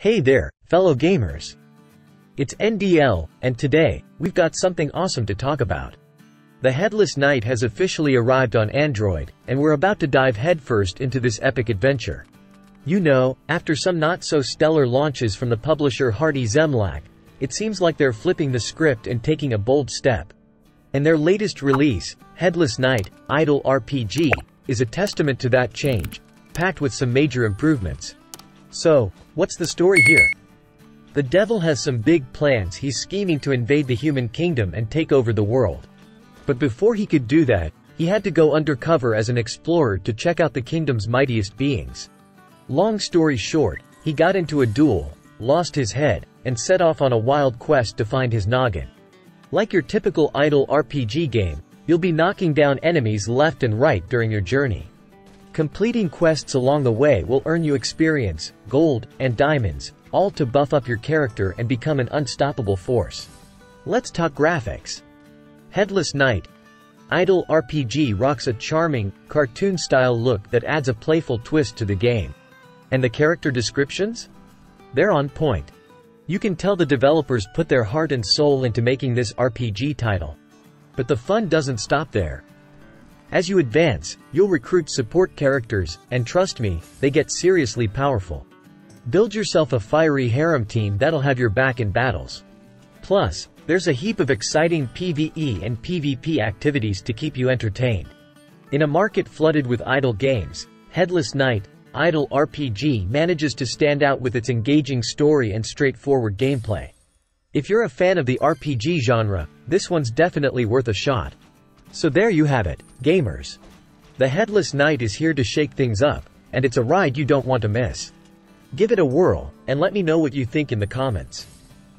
Hey there, fellow gamers. It's NDL, and today, we've got something awesome to talk about. The Headless Knight has officially arrived on Android, and we're about to dive headfirst into this epic adventure. You know, after some not-so-stellar launches from the publisher Hardy Zemlak, it seems like they're flipping the script and taking a bold step. And their latest release, Headless Knight, Idle RPG, is a testament to that change, packed with some major improvements. So, what's the story here? The devil has some big plans he's scheming to invade the human kingdom and take over the world. But before he could do that, he had to go undercover as an explorer to check out the kingdom's mightiest beings. Long story short, he got into a duel, lost his head, and set off on a wild quest to find his noggin. Like your typical idle RPG game, you'll be knocking down enemies left and right during your journey. Completing quests along the way will earn you experience, gold, and diamonds, all to buff up your character and become an unstoppable force. Let's talk graphics. Headless Knight. Idle RPG rocks a charming, cartoon-style look that adds a playful twist to the game. And the character descriptions? They're on point. You can tell the developers put their heart and soul into making this RPG title. But the fun doesn't stop there. As you advance, you'll recruit support characters, and trust me, they get seriously powerful. Build yourself a fiery harem team that'll have your back in battles. Plus, there's a heap of exciting PvE and PvP activities to keep you entertained. In a market flooded with idle games, Headless Knight, Idle RPG manages to stand out with its engaging story and straightforward gameplay. If you're a fan of the RPG genre, this one's definitely worth a shot. So there you have it, gamers. The Headless Knight is here to shake things up, and it's a ride you don't want to miss. Give it a whirl, and let me know what you think in the comments.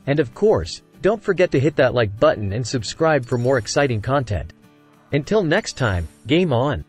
And of course, don't forget to hit that like button and subscribe for more exciting content. Until next time, game on!